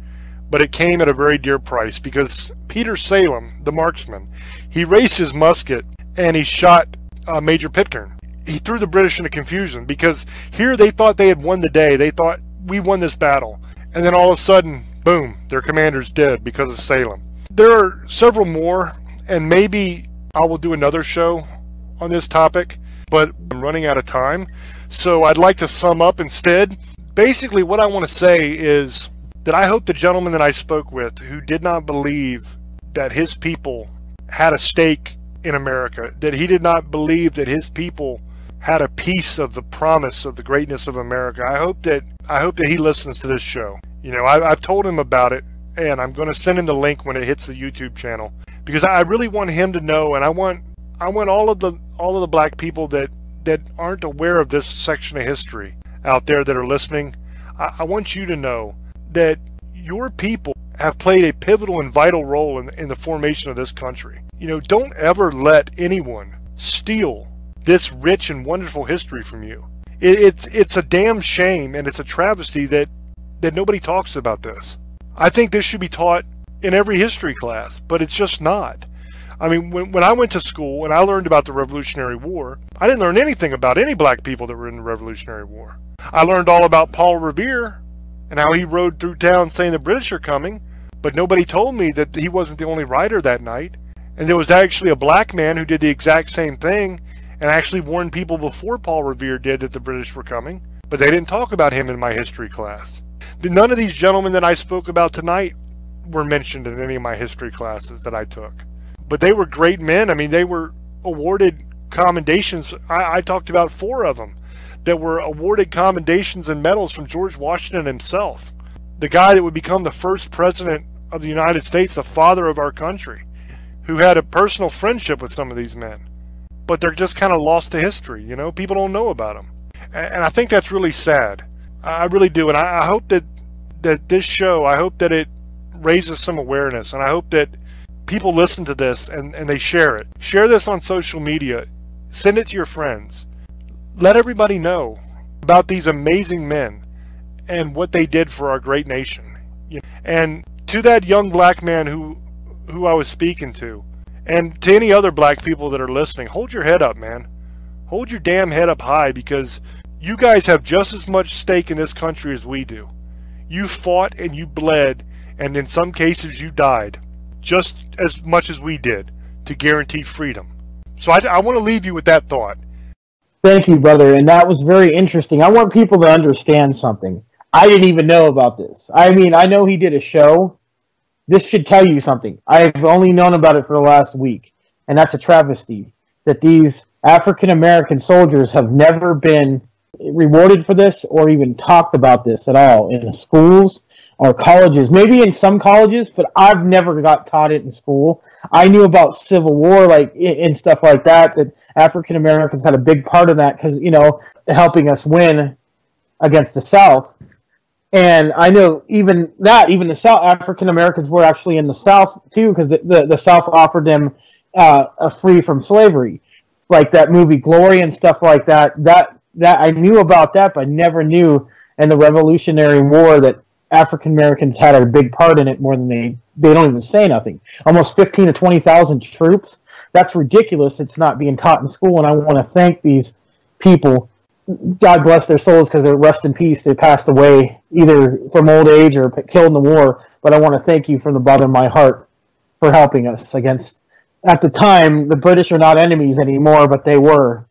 but it came at a very dear price because Peter Salem, the marksman, he raised his musket and he shot uh, Major Pitcairn. He threw the British into confusion because here they thought they had won the day. They thought we won this battle. And then all of a sudden, boom, their commander's dead because of Salem. There are several more, and maybe I will do another show on this topic, but I'm running out of time. So I'd like to sum up instead. Basically, what I want to say is that I hope the gentleman that I spoke with who did not believe that his people had a stake in America, that he did not believe that his people had a piece of the promise of the greatness of America. I hope that I hope that he listens to this show. You know, I, I've told him about it, and I'm going to send him the link when it hits the YouTube channel because I really want him to know, and I want I want all of the all of the black people that that aren't aware of this section of history out there that are listening. I, I want you to know that your people have played a pivotal and vital role in, in the formation of this country. You know, don't ever let anyone steal this rich and wonderful history from you. It, it's it's a damn shame and it's a travesty that that nobody talks about this. I think this should be taught in every history class, but it's just not. I mean, when, when I went to school and I learned about the Revolutionary War, I didn't learn anything about any black people that were in the Revolutionary War. I learned all about Paul Revere and how he rode through town saying the British are coming, but nobody told me that he wasn't the only rider that night. And there was actually a black man who did the exact same thing and actually warned people before Paul Revere did that the British were coming, but they didn't talk about him in my history class. None of these gentlemen that I spoke about tonight were mentioned in any of my history classes that I took. But they were great men. I mean, they were awarded commendations. I, I talked about four of them that were awarded commendations and medals from George Washington himself, the guy that would become the first president of the United States, the father of our country, who had a personal friendship with some of these men. But they're just kind of lost to history, you know? People don't know about them. And I think that's really sad. I really do. And I hope that, that this show, I hope that it raises some awareness. And I hope that people listen to this and, and they share it. Share this on social media. Send it to your friends let everybody know about these amazing men and what they did for our great nation. And to that young black man who who I was speaking to, and to any other black people that are listening, hold your head up, man. Hold your damn head up high because you guys have just as much stake in this country as we do. You fought and you bled and in some cases you died, just as much as we did, to guarantee freedom. So I, I want to leave you with that thought. Thank you, brother. And that was very interesting. I want people to understand something. I didn't even know about this. I mean, I know he did a show. This should tell you something. I've only known about it for the last week, and that's a travesty that these African American soldiers have never been rewarded for this or even talked about this at all in the schools or colleges. Maybe in some colleges, but I've never got taught it in school. I knew about Civil War, like and stuff like that. That African Americans had a big part of that because you know helping us win against the South. And I know even that, even the South African Americans were actually in the South too, because the, the, the South offered them uh, a free from slavery, like that movie Glory and stuff like that. That that I knew about that, but I never knew in the Revolutionary War that African Americans had a big part in it more than they they don't even say nothing. Almost fifteen to twenty thousand troops. That's ridiculous. It's not being taught in school, and I want to thank these people God bless their souls because they're rest in peace. They passed away either from old age or killed in the war. But I want to thank you from the bottom of my heart for helping us against. At the time, the British are not enemies anymore, but they were,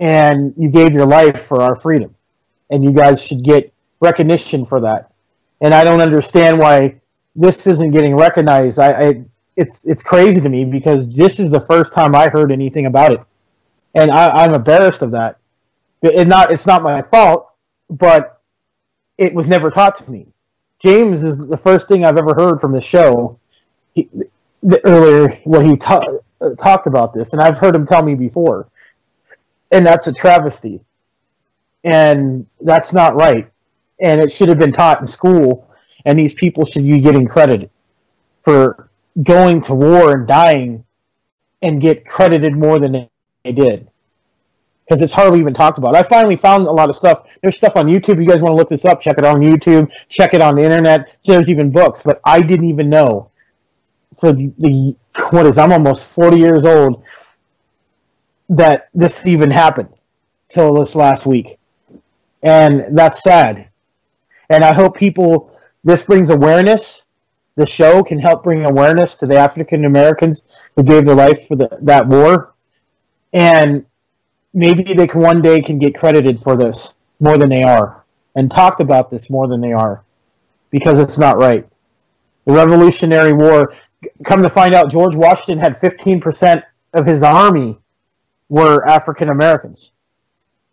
and you gave your life for our freedom, and you guys should get recognition for that. And I don't understand why this isn't getting recognized. I, I it's it's crazy to me because this is the first time I heard anything about it, and I, I'm embarrassed of that it not it's not my fault, but it was never taught to me. James is the first thing I've ever heard from the show. He, the, earlier, when he ta- talked about this, and I've heard him tell me before, and that's a travesty, and that's not right, and it should have been taught in school, and these people should be getting credit for going to war and dying, and get credited more than they did because it's hardly even talked about. I finally found a lot of stuff. There's stuff on YouTube. You guys want to look this up? Check it on YouTube. Check it on the internet. There's even books, but I didn't even know for the, the what is I'm almost 40 years old that this even happened till this last week, and that's sad. And I hope people this brings awareness. The show can help bring awareness to the African Americans who gave their life for the, that war, and maybe they can one day can get credited for this more than they are and talked about this more than they are because it's not right. The Revolutionary War, come to find out, George Washington had 15% of his army were African Americans.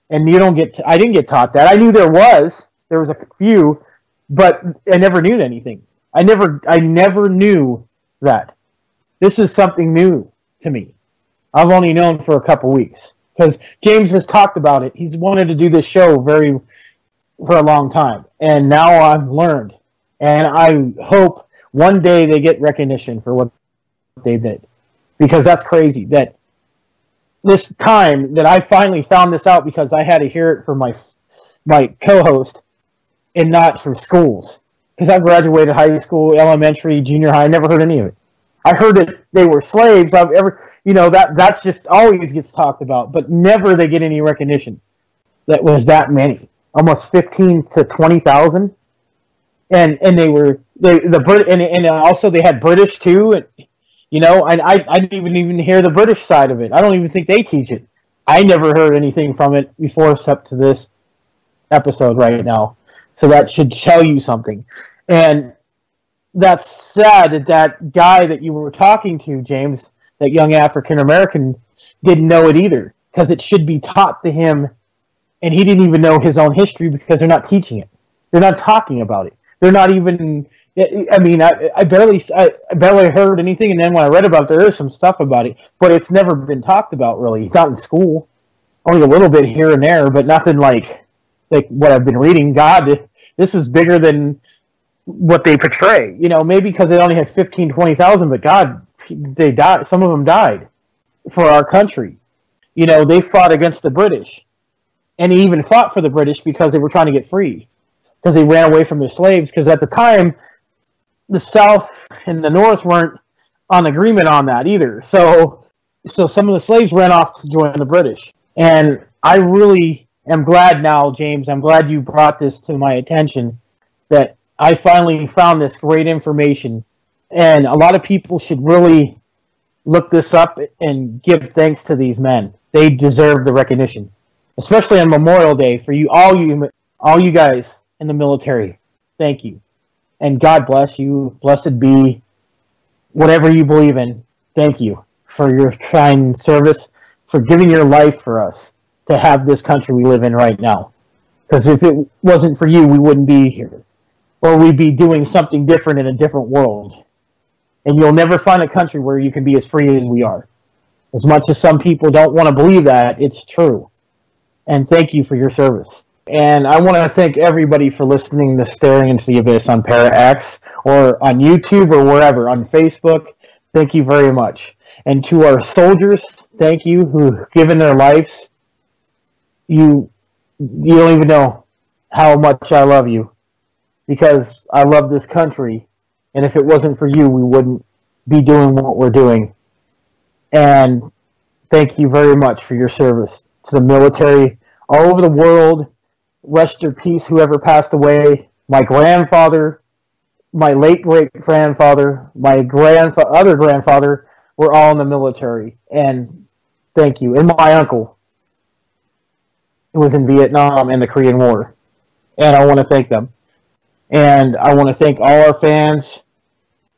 And you don't get, I didn't get taught that. I knew there was, there was a few, but I never knew anything. I never, I never knew that. This is something new to me. I've only known for a couple weeks because James has talked about it. He's wanted to do this show very for a long time, and now I've learned, and I hope one day they get recognition for what they did, because that's crazy. That this time that I finally found this out because I had to hear it from my my co-host, and not from schools, because I graduated high school, elementary, junior high. I never heard any of it. I heard that they were slaves. I've ever, you know, that that's just always gets talked about, but never they get any recognition. That was that many, almost fifteen to twenty thousand, and and they were they the Brit and and also they had British too, and you know, and I I didn't even even hear the British side of it. I don't even think they teach it. I never heard anything from it before, except to this episode right now. So that should tell you something, and that's sad that that guy that you were talking to, James, that young African American, didn't know it either because it should be taught to him, and he didn't even know his own history because they're not teaching it. They're not talking about it. They're not even. I mean, I, I barely, I, barely heard anything, and then when I read about it, there is some stuff about it, but it's never been talked about really. Not in school, only a little bit here and there, but nothing like like what I've been reading. God, this is bigger than what they portray. You know, maybe because they only had 15, 20,000, but God, they died. Some of them died for our country. You know, they fought against the British, and they even fought for the British because they were trying to get free, because they ran away from their slaves. Because at the time, the South and the North weren't on agreement on that either. So, so some of the slaves ran off to join the British, and I really am glad now, James. I'm glad you brought this to my attention that I finally found this great information, and a lot of people should really look this up and give thanks to these men. They deserve the recognition, especially on Memorial Day for you all you all you guys in the military. Thank you, and God bless you. Blessed be whatever you believe in. Thank you for your kind service, for giving your life for us to have this country we live in right now. Because if it wasn't for you, we wouldn't be here. Or we'd be doing something different in a different world. And you'll never find a country where you can be as free as we are. As much as some people don't want to believe that, it's true. And thank you for your service. And I want to thank everybody for listening to Staring into the Abyss on ParaX or on YouTube or wherever, on Facebook. Thank you very much. And to our soldiers, thank you who've given their lives. You you don't even know how much I love you because I love this country. And if it wasn't for you, we wouldn't be doing what we're doing. And thank you very much for your service to the military all over the world. Rest in peace, whoever passed away. My grandfather, my late great grandfather, my grandfa- other grandfather were all in the military. And thank you. And my uncle was in Vietnam and the Korean War. And I want to thank them. And I want to thank all our fans.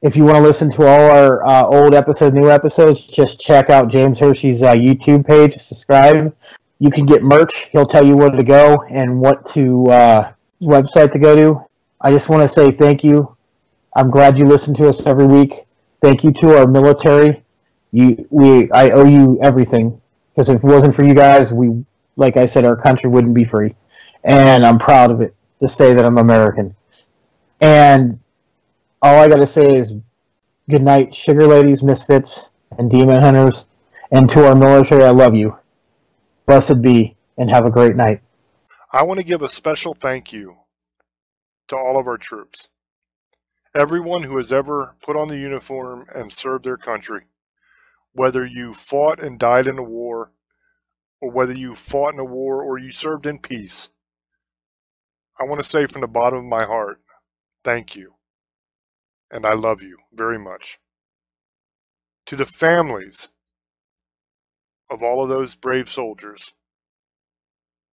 If you want to listen to all our uh, old episodes, new episodes, just check out James Hershey's uh, YouTube page. Subscribe. You can get merch. He'll tell you where to go and what to uh, website to go to. I just want to say thank you. I'm glad you listen to us every week. Thank you to our military. You, we, I owe you everything because if it wasn't for you guys, we, like I said, our country wouldn't be free. And I'm proud of it to say that I'm American. And all I got to say is good night, sugar ladies, misfits, and demon hunters. And to our military, I love you. Blessed be, and have a great night. I want to give a special thank you to all of our troops. Everyone who has ever put on the uniform and served their country, whether you fought and died in a war, or whether you fought in a war or you served in peace, I want to say from the bottom of my heart, thank you. And I love you very much. To the families of all of those brave soldiers,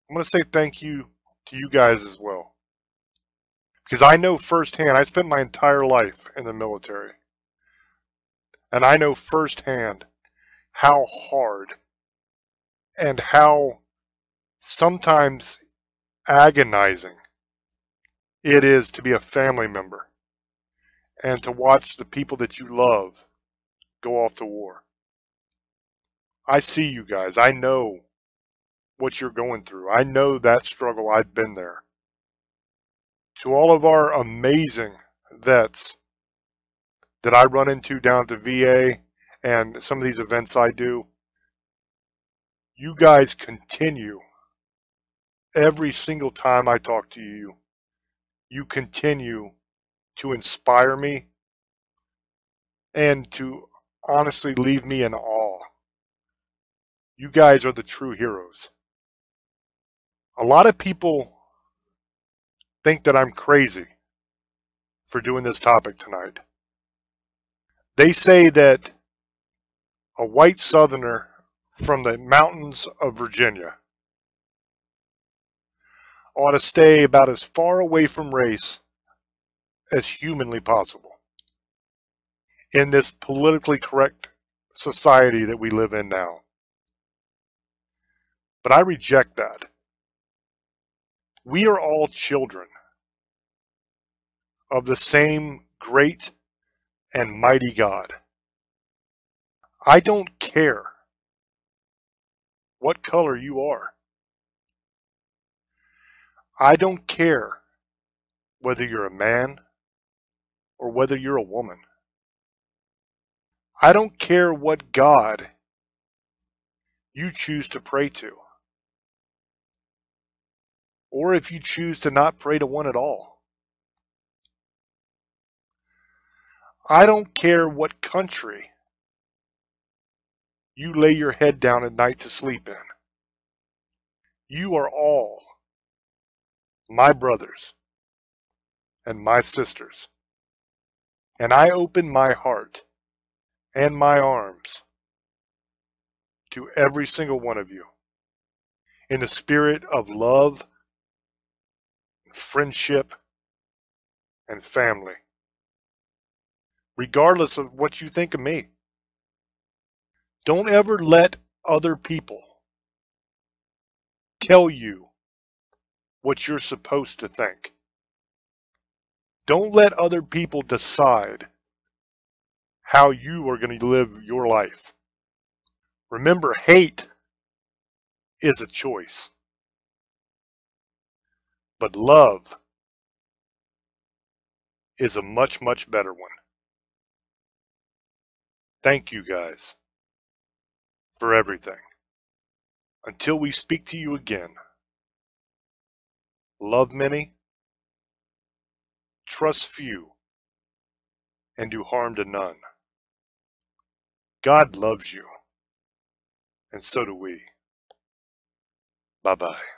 I'm going to say thank you to you guys as well. Because I know firsthand, I spent my entire life in the military. And I know firsthand how hard and how sometimes agonizing it is to be a family member and to watch the people that you love go off to war. I see you guys. I know what you're going through. I know that struggle. I've been there. To all of our amazing vets that I run into down at the VA and some of these events I do, you guys continue every single time I talk to you. You continue to inspire me and to honestly leave me in awe. You guys are the true heroes. A lot of people think that I'm crazy for doing this topic tonight. They say that a white southerner from the mountains of Virginia ought to stay about as far away from race as humanly possible in this politically correct society that we live in now. But I reject that. We are all children of the same great and mighty God. I don't care what color you are. I don't care whether you're a man or whether you're a woman. I don't care what God you choose to pray to, or if you choose to not pray to one at all. I don't care what country you lay your head down at night to sleep in. You are all my brothers and my sisters. And I open my heart and my arms to every single one of you in the spirit of love, friendship, and family, regardless of what you think of me. Don't ever let other people tell you what you're supposed to think. Don't let other people decide how you are going to live your life. Remember, hate is a choice, but love is a much, much better one. Thank you guys for everything. Until we speak to you again, love many, trust few, and do harm to none. God loves you, and so do we. Bye bye.